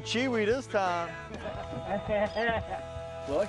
no chiwi this time. Look.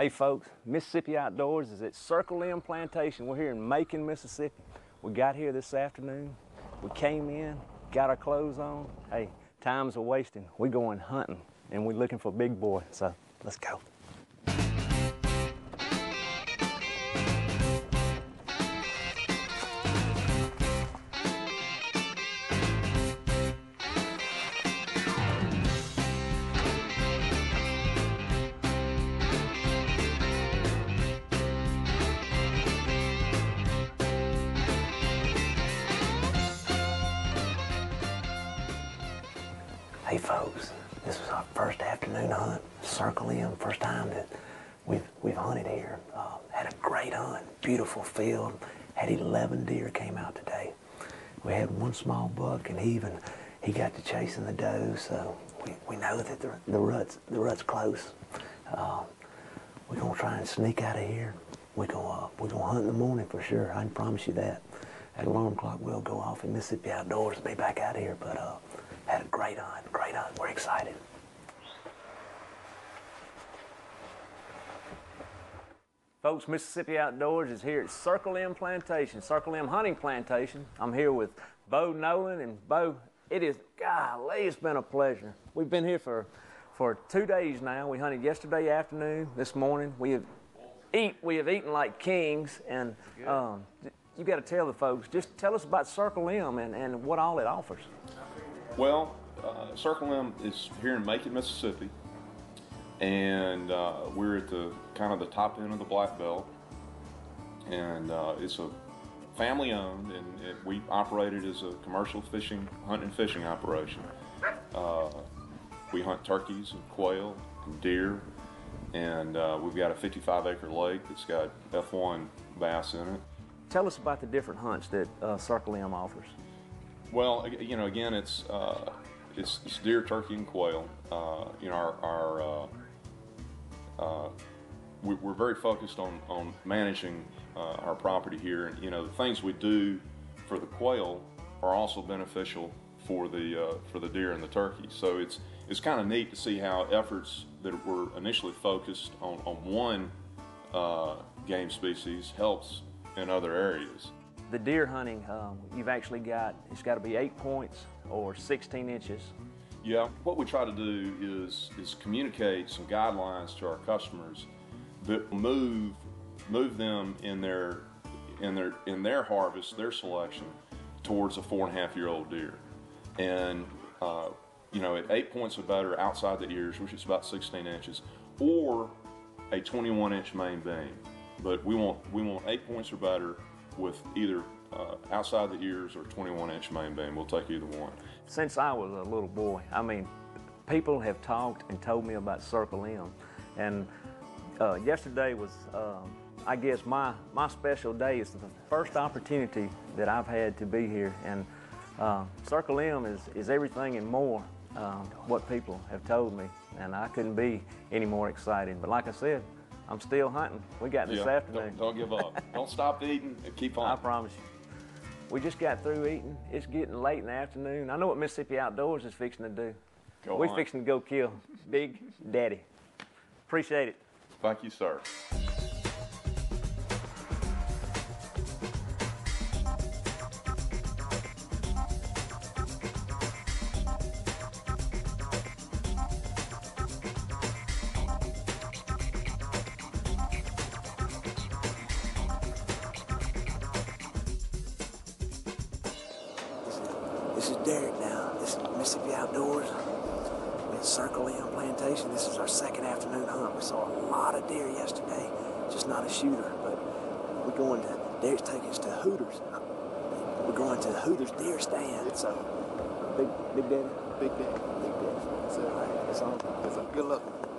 Hey folks, Mississippi Outdoors is at Circle M Plantation. We're here in Macon, Mississippi. We got here this afternoon. We came in, got our clothes on. Hey, time's a wasting. We going hunting and we're looking for big boy. So let's go. Small buck, and he even he got to chasing the doe. So we, we know that the, the rut's the rut's close. Uh, we're gonna try and sneak out of here. We're gonna uh, we're gonna hunt in the morning for sure. I can promise you that. That alarm clock will go off in Mississippi Outdoors be back out here. But uh, had a great hunt, great hunt. We're excited. Folks, Mississippi Outdoors is here at Circle M Plantation, Circle M Hunting Plantation. I'm here with Bo Nolan and Bo. It is, golly, it's been a pleasure. We've been here for, for two days now. We hunted yesterday afternoon, this morning. We have eat, we have eaten like kings, and um, you got to tell the folks. Just tell us about Circle M and, and what all it offers. Well, uh, Circle M is here in Macon, Mississippi, and uh, we're at the kind of the top end of the Black Belt, and uh, it's a family owned, and it, we operated as a commercial fishing, hunt and fishing operation. Uh, we hunt turkeys and quail and deer, and uh, we've got a 55 acre lake that's got F1 bass in it. Tell us about the different hunts that uh, Circle M offers. Well, you know, again, it's uh, it's, it's deer, turkey, and quail. Uh, you know, our, our uh, uh, we, we're very focused on on managing uh, our property here, and you know, the things we do for the quail are also beneficial for the uh, for the deer and the turkey. So it's it's kind of neat to see how efforts that were initially focused on on one uh, game species helps in other areas. The deer hunting, um, you've actually got, it's got to be eight points or 16 inches. Yeah, what we try to do is is communicate some guidelines to our customers that move move them in their in their in their harvest, their selection, towards a four and a half year old deer, and uh, you know at eight points or better outside the ears, which is about 16 inches, or a 21 inch main beam. But we want we want eight points or better with either uh, outside the ears or 21 inch main beam. We'll take either one. Since I was a little boy, I mean, people have talked and told me about Circle M. And uh, yesterday was, um, I guess, my, my special day. is the first opportunity that I've had to be here. And uh, Circle M is, is everything and more, um, what people have told me. And I couldn't be any more excited. But like I said, I'm still hunting. We got this Yeah, afternoon. Don't, don't give up. don't stop eating and keep on. I promise you. We just got through eating. It's getting late in the afternoon. I know what Mississippi Outdoors is fixing to do. Go We're on. fixing to go kill Big Daddy. Appreciate it. Thank you, sir. Big, big daddy? Big day. Big daddy. So, All right, it's on. so good luck.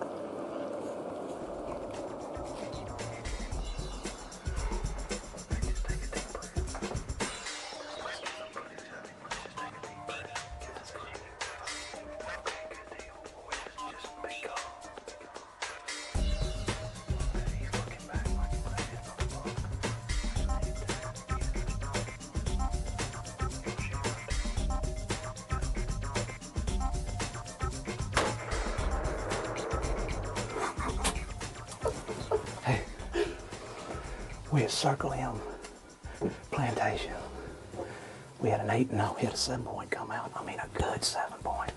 Seven point come out. I mean, a good seven point.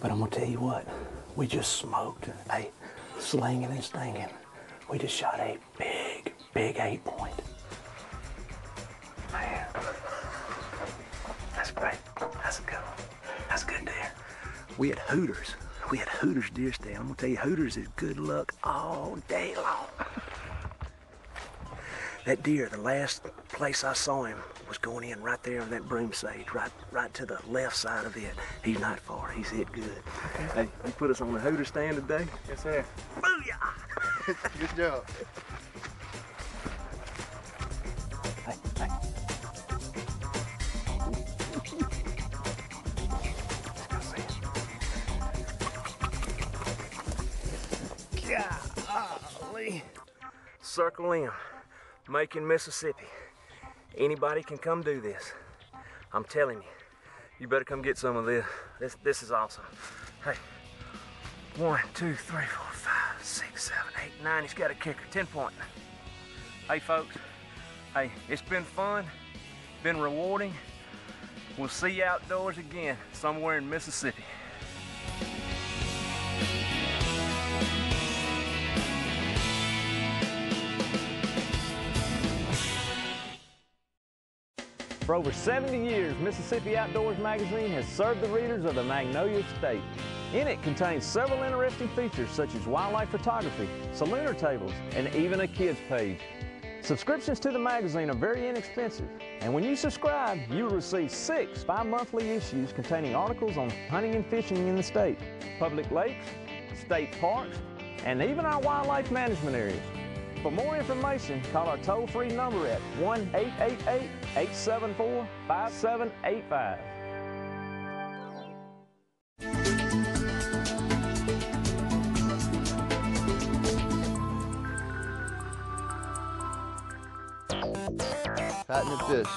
But I'm gonna tell you what, we just smoked a slinging and stinging. We just shot a big, big eight point. Man, that's great. That's a good one. That's good deer. We had Hooters. We had Hooters deer stand. I'm gonna tell you, Hooters is good luck all day long. That deer, the last place I saw him was going in right there on that broom sage, right right to the left side of it. He's not far. He's hit good. Hey, you put us on the hooter stand today? Yes, sir. Booyah! Good job. Hey, hey. Let's go see it. Golly. Circle M, Macon, Mississippi. Anybody can come do this. I'm telling you, you better come get some of this. This, this is awesome. Hey, one, two, three, four, five, six, seven, eight, nine. He's got a kicker, 10 point. Hey, folks. Hey, it's been fun, been rewarding. We'll see you outdoors again somewhere in Mississippi. For over 70 years, Mississippi Outdoors magazine has served the readers of the Magnolia State. In it contains several interesting features such as wildlife photography, solunar tables, and even a kids page. Subscriptions to the magazine are very inexpensive, and when you subscribe, you will receive six bi-monthly issues containing articles on hunting and fishing in the state, public lakes, state parks, and even our wildlife management areas. For more information, call our toll-free number at 1-888-874-5785. Patented fish.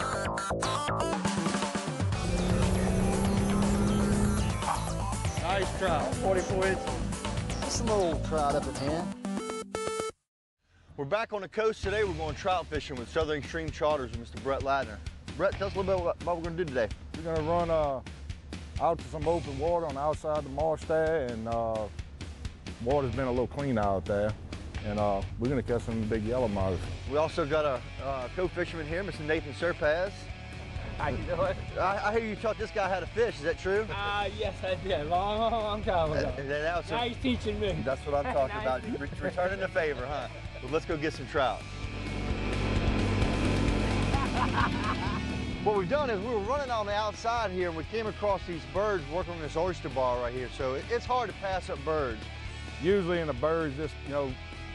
Nice trout, 44 inches. Just a little trout up at hand. We're back on the coast today. We're going trout fishing with Southern Extreme Charters with Mr. Brett Ladner. Brett, tell us a little bit about what we're going to do today. We're gonna run uh, out to some open water on the outside of the marsh there, and uh, water's been a little clean out there. And uh, we're gonna catch some big yellowmouth. We also got a uh, co-fisherman here, Mr. Nathan Serpaz. How you doing? I, I hear you taught this guy how to fish. Is that true? Uh, yes, I did. Long, long, long time ago. And then now, it's Now a- he's teaching me. that's what I'm talking about. Re- returning the favor, huh? Well, let's go get some trout. What we've done is we were running on the outside here and we came across these birds working on this oyster bar right here. So it's hard to pass up birds. Usually in the birds, just you know,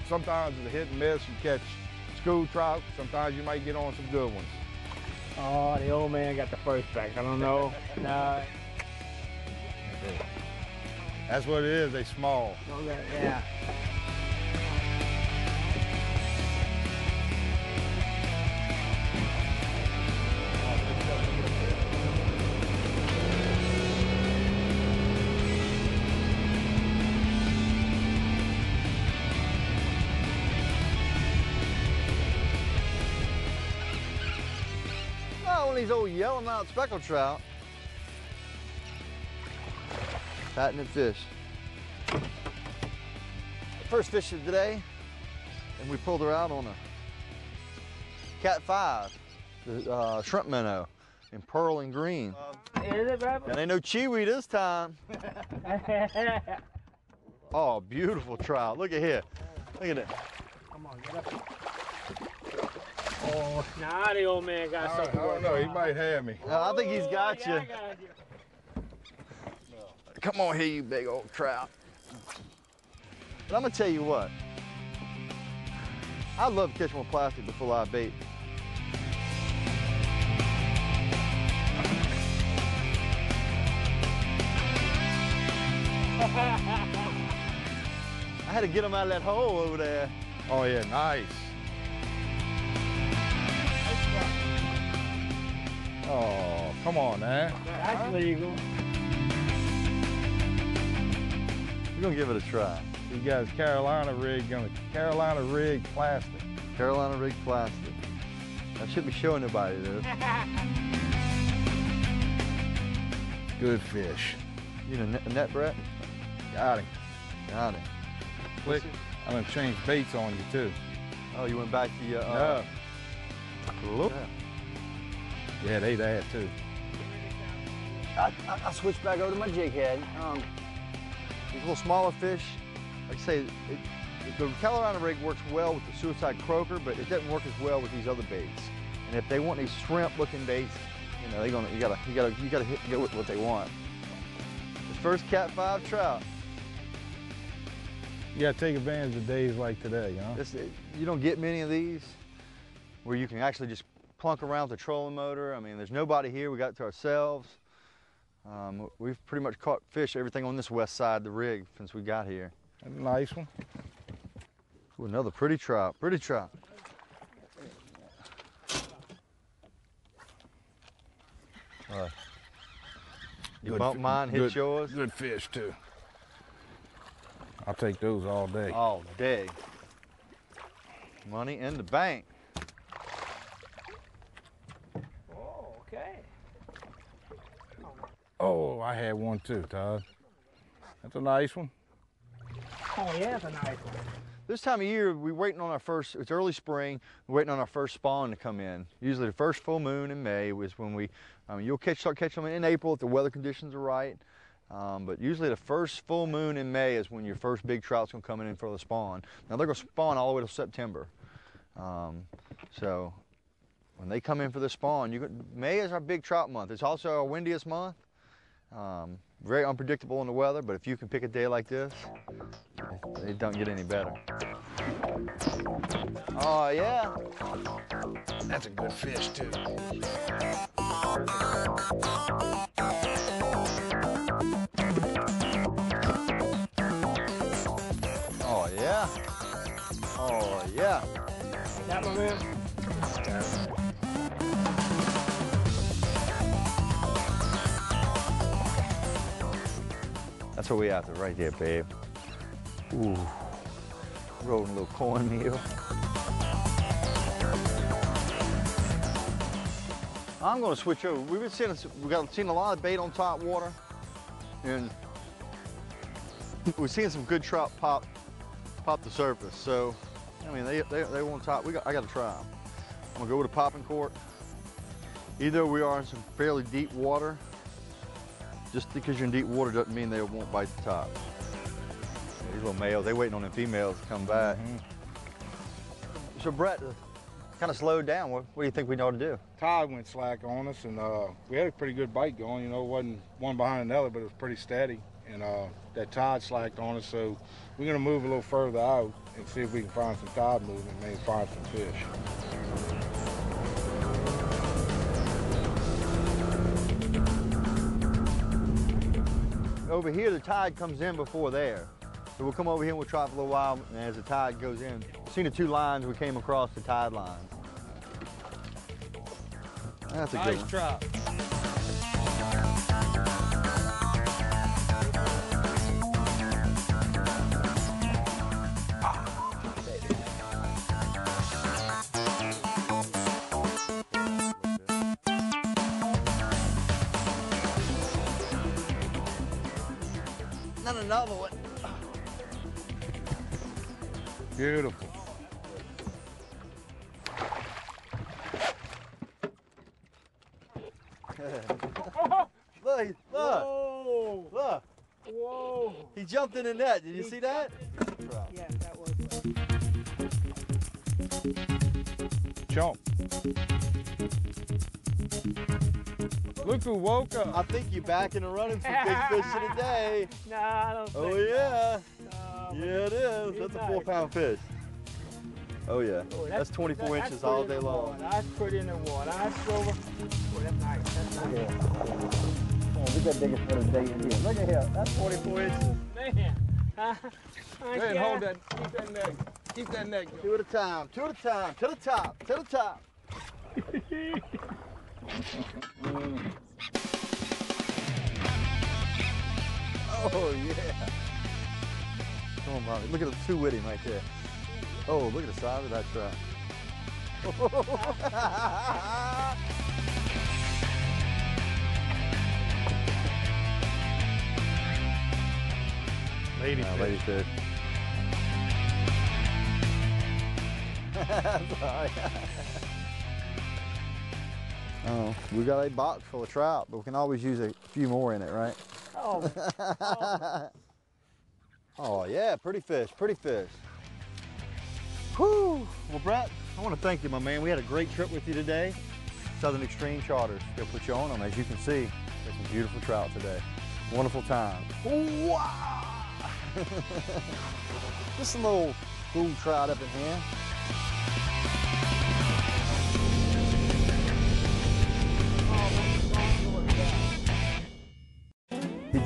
sometimes it's a hit and miss. You catch school trout. Sometimes you might get on some good ones. Oh, the old man got the first back. I don't know. no. That's what it is. They small. Okay, yeah. Of these old yellowmouth speckled trout. Patented fish. First fish of the day, and we pulled her out on a Cat 5, the uh, shrimp minnow. in pearl and green. Is it, Bubba? And ain't no chiwi this time. Oh, beautiful trout. Look at here. Look at it. Come on, get up. Oh, nah, the old man got I something. don't know. He might have me. Uh, I think he's got Oh, yeah, you. I got you. Come on here, you big old trout. But I'm gonna tell you what. I love catching with plastic before I bait. I had to get him out of that hole over there. Oh yeah, nice. Oh, come on, man. That's legal. We're gonna give it a try. You got his Carolina rig on a Carolina rig plastic. Carolina rig plastic. I shouldn't be showing nobody this. Good fish. You know, net, net Brett? Got him. Got him. Click. I'm gonna change baits on you too. Oh, you went back to your. Uh, look. Yeah, they that too. I, I, I switched back over to my jig head. Um, These little smaller fish, like I say, it, the Carolina rig works well with the suicide croaker, but it doesn't work as well with these other baits. And if they want these shrimp-looking baits, you know, they gonna you gotta you gotta you gotta hit, get with what they want. The first Cat Five trout. You gotta take advantage of days like today, huh? This, you don't get many of these where you can actually just plunk around with a trolling motor. I mean, there's nobody here. We got it to ourselves. Um, we've pretty much caught fish, everything on this west side of the rig since we got here. A nice one. Ooh, another pretty trout, pretty trout. Uh, you Good bump mine, hit good- yours Good fish too. I'll take those all day. all day. Money in the bank. Oh, okay. Oh, I had one too, Todd. That's a nice one. Oh, yeah, that's a nice one. This time of year, we're waiting on our first, it's early spring, we're waiting on our first spawn to come in. Usually the first full moon in May was when we, um, you'll catch, start catching them in April if the weather conditions are right. Um, but usually the first full moon in May is when your first big trout's gonna come in for the spawn. Now they're gonna spawn all the way to September. Um, so when they come in for the spawn, you can, May is our big trout month. It's also our windiest month. Um, very unpredictable in the weather, but if you can pick a day like this, it don't get any better. Oh yeah. That's a good fish too. Oh yeah. Oh yeah. That one, man? That's what we after right there, babe. Ooh. Rolling a little cornmeal. I'm gonna switch over. We've been seeing we got seen a lot of bait on top water, and we're seeing some good trout pop pop the surface. So, I mean, they they they want top. We got I got to try 'em. I'm gonna go with a popping cork. Either we are in some fairly deep water. Just because you're in deep water doesn't mean they won't bite the top. These little males, they waiting on the females to come back. So Brett, kind of slowed down. What, what do you think we ought to do? tide went slack on us, and uh, we had a pretty good bite going. You know, it wasn't one behind another, but it was pretty steady. And uh, that tide slacked on us, so we're gonna move a little further out and see if we can find some tide movement, maybe find some fish. Over here, the tide comes in before there. So we'll come over here and we'll try for a little while, and as the tide goes in, seen the two lines, we came across the tide lines. That's a good Nice one. trout. another one. Beautiful. look, look. Whoa. Look. Whoa. He jumped in the net. Did you he see that? Look who woke up. I think you're back in the running for big fish of the day. No, I don't oh, think. Oh yeah. No, Yeah, it is. he's That's a four pound fish. Oh yeah. Oh, That's 24 that's inches put all day long. water. That's put in the water. That's over. Oh, that's nice. That's nice. Oh, we got biggest for the day in here. Look at here. That's 44 inches. Man. I, I Go ahead, hold that. Keep that neck. Keep that neck. going. Two at a time. Two at a time. To the top. To the top. oh yeah. Come on, Bobby. Look at the two with him right there. Oh, look at the size of that trout. Lady Uh, lady fish. Oh, we got a box full of trout, but we can always use a few more in it, right? Oh, Oh yeah, pretty fish, pretty fish. Whew. Well, Brett, I want to thank you, my man. We had a great trip with you today. Southern Extreme Charters. They'll put you on them. As you can see, there's some beautiful trout today. Wonderful time. Wow! Just a little cool trout up in here.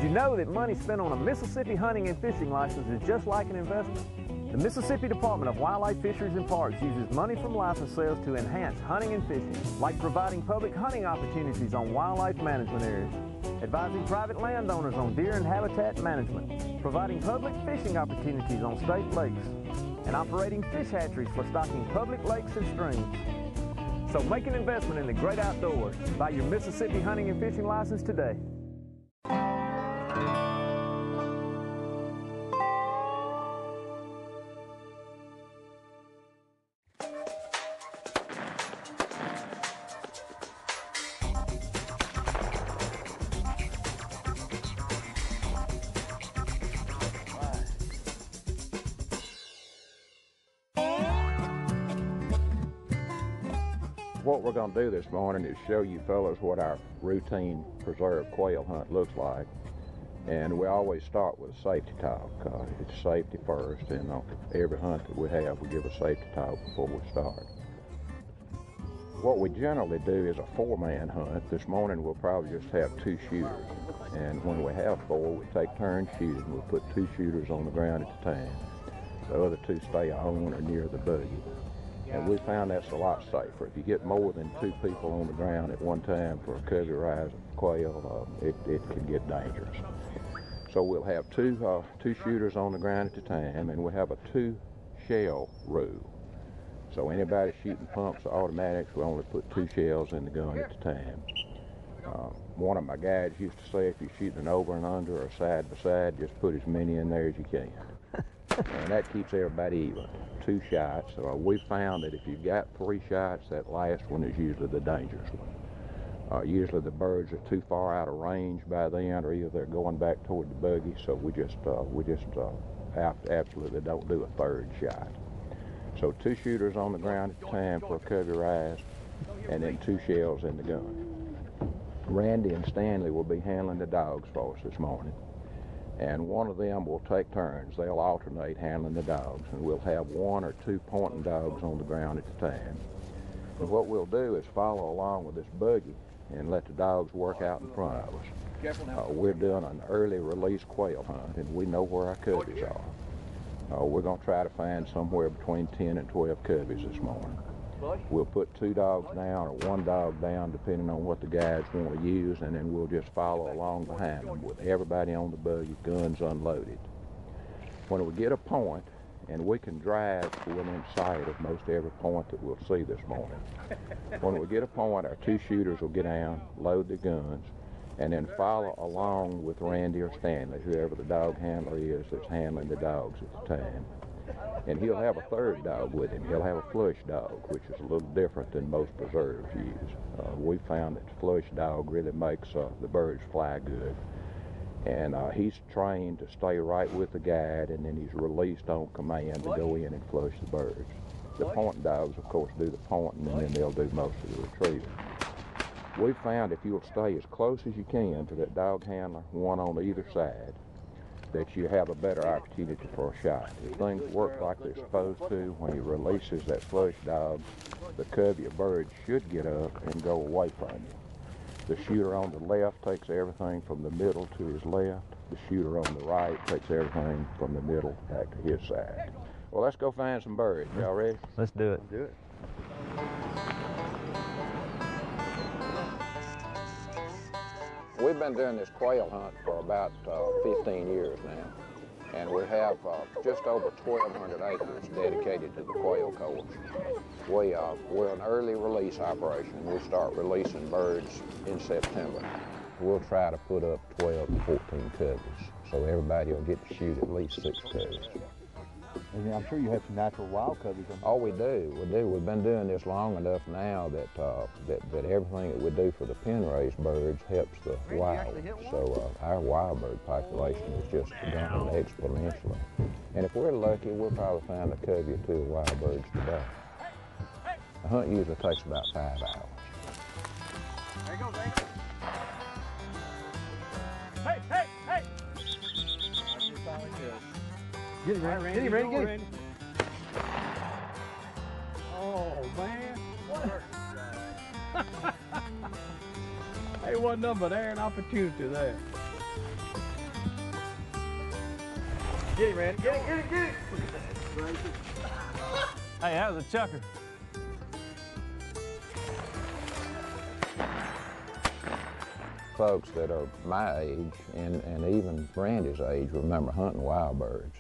You know that money spent on a Mississippi hunting and fishing license is just like an investment? The Mississippi Department of Wildlife, Fisheries and Parks uses money from license sales to enhance hunting and fishing, like providing public hunting opportunities on wildlife management areas, advising private landowners on deer and habitat management, providing public fishing opportunities on state lakes, and operating fish hatcheries for stocking public lakes and streams. So make an investment in the great outdoors. Buy your Mississippi hunting and fishing license today. This morning is show you fellas what our routine preserved quail hunt looks like. And we always start with a safety talk. Uh, it's safety first, and on every hunt that we have, we give a safety talk before we start. What we generally do is a four-man hunt. This morning we'll probably just have two shooters. And when we have four, we take turns shooting. We'll put two shooters on the ground at a time. The other two stay on or near the buggy. And we found that's a lot safer. If you get more than two people on the ground at one time for a covey rise of quail, uh, it, it can get dangerous. So we'll have two uh, two shooters on the ground at a time, and we have a two shell rule. So anybody shooting pumps or automatics, we only put two shells in the gun at a time. Uh, one of my guys used to say if you're shooting an over and under or side by side, just put as many in there as you can. and that keeps everybody even. Two shots. So we found that if you've got three shots, that last one is usually the dangerous one. Uh, usually the birds are too far out of range by then, or either they're going back toward the buggy. So we just uh, we just uh, absolutely don't do a third shot. So two shooters on the ground at a time for a covey rise, and then two shells in the gun. Randy and Stanley will be handling the dogs for us this morning and one of them will take turns. They'll alternate handling the dogs, and we'll have one or two pointing dogs on the ground at a time. And what we'll do is follow along with this buggy and let the dogs work out in front of us. Uh, we're doing an early release quail hunt, and we know where our coveys are. Uh, we're going to try to find somewhere between 10 and 12 coveys this morning. We'll put two dogs down or one dog down, depending on what the guys want to use, and then we'll just follow along behind them with everybody on the buggy, guns unloaded. When we get a point, and we can drive within sight of most every point that we'll see this morning. When we get a point, our two shooters will get down, load the guns, and then follow along with Randy or Stanley, whoever the dog handler is that's handling the dogs at the time. And he'll have a third dog with him. He'll have a flush dog, which is a little different than most preserves use. Uh, we found that the flush dog really makes uh, the birds fly good. And uh, he's trained to stay right with the guide, and then he's released on command to go in and flush the birds. The point dogs, of course, do the pointing, and then they'll do most of the retrieving. We've found if you'll stay as close as you can to that dog handler, one on either side, that you have a better opportunity for a shot. If things work like they're supposed to, when he releases that flush dog, the covey of birds should get up and go away from you. The shooter on the left takes everything from the middle to his left. The shooter on the right takes everything from the middle back to his side. Well, let's go find some birds. Y'all ready? Let's do it. Let's Do it. We've been doing this quail hunt for about uh, 15 years now, and we have uh, just over 1,200 acres dedicated to the quail course. We, uh, we're an early release operation. We'll start releasing birds in September. We'll try to put up 12 to 14 coveys, so everybody will get to shoot at least six coveys. And I'm sure you have some natural wild coveys on Oh, we do. We do. We've been doing this long enough now that uh, that, that everything that we do for the pen raised birds helps the wild. So uh, our wild bird population is just growing exponentially. And if we're lucky, we'll probably find a covey or two of wild birds today. The hunt usually takes about five hours. There you go, there Get him, All right, Randy. Get him, Randy. Get him. Oh, man. What? hey, wasn't nothing but air and opportunity there. Get him, Randy. Get him, get him, get him. Hey, that was a chukar. folks that are my age and, and even Randy's age remember hunting wild birds.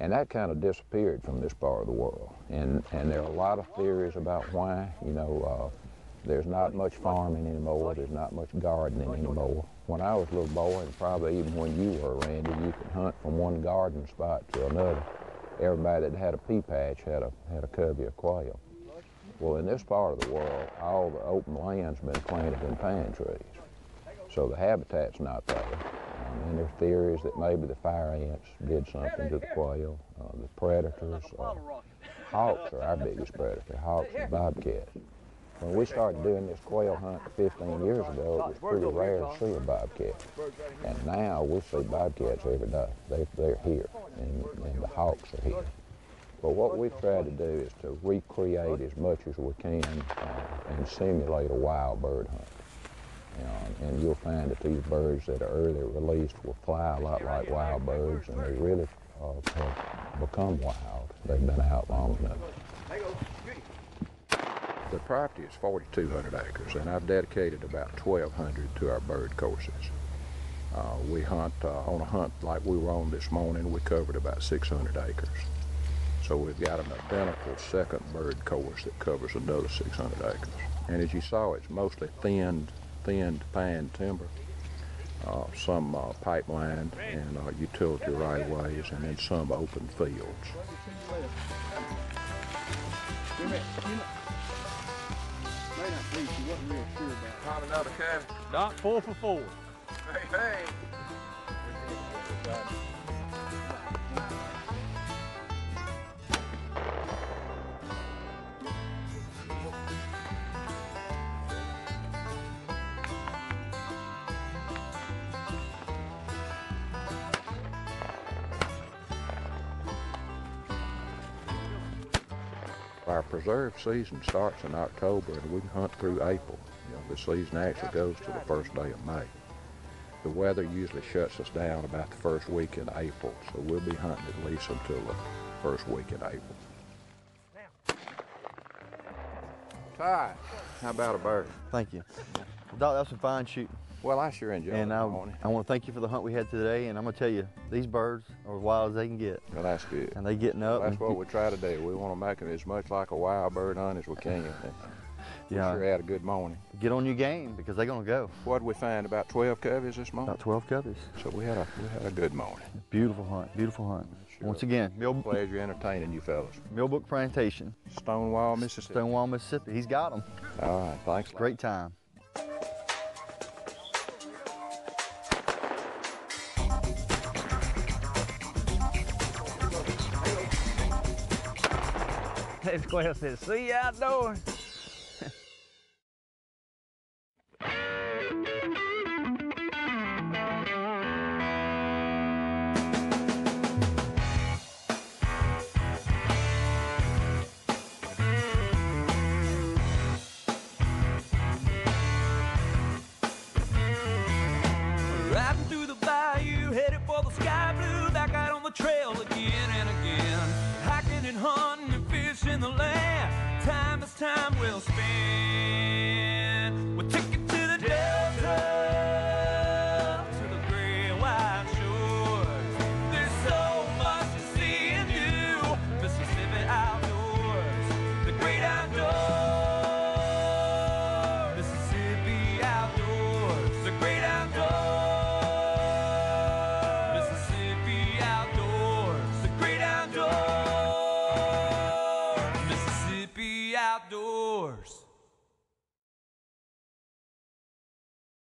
And that kind of disappeared from this part of the world. And, and there are a lot of theories about why. You know, uh, there's not much farming anymore. There's not much gardening anymore. When I was a little boy, and probably even when you were, Randy, you could hunt from one garden spot to another. Everybody that had a pea patch had a, had a covey of quail. Well, in this part of the world, all the open land's been planted in pine trees. So the habitat's not there. And there's theories that maybe the fire ants did something to the quail. Uh, the predators, uh, hawks are our biggest predator, hawks and bobcats. When we started doing this quail hunt 15 years ago, it was pretty rare to see a bobcat. And now we see bobcats every day. They, they're here, and, and the hawks are here. But what we've tried to do is to recreate as much as we can uh, and simulate a wild bird hunt. And you'll find that these birds that are early released will fly a lot like wild birds, and they really uh, have become wild. They've been out long enough. The property is 4,200 acres, and I've dedicated about 1,200 to our bird courses. Uh, we hunt uh, on a hunt like we were on this morning. We covered about 600 acres. So we've got an identical second bird course that covers another 600 acres. And as you saw, it's mostly thinned, thinned pine timber, uh, some uh, pipeline and uh, utility right-of-ways, and then some open fields. Found another cavity. Doc, four for four. Hey, hey. Our preserve season starts in October and we can hunt through April. You know, the season actually goes to the first day of May. The weather usually shuts us down about the first week in April, so we'll be hunting at least until the first week in April. Ty, how about a bird? Thank you. Doc, that was some fine shooting. Well, I sure enjoyed And it. I, morning. I want to thank you for the hunt we had today. And I'm going to tell you, these birds are as wild as they can get. Well, that's good. And they getting up. That's what we try to do. We want to make them as much like a wild bird hunt as we can. We Yeah. sure had a good morning. Get on your game because they're going to go. What did we find? About 12 coveys this morning? About 12 coveys. So we had a we had a good morning. Beautiful hunt. Beautiful hunt. Sure. Once again, Mill, Pleasure entertaining you fellas. Millbrook Plantation, Stonewall, Mississippi. Stonewall, Mississippi. He's got them. All right, thanks. Great time. Squirrel says, see you outdoors.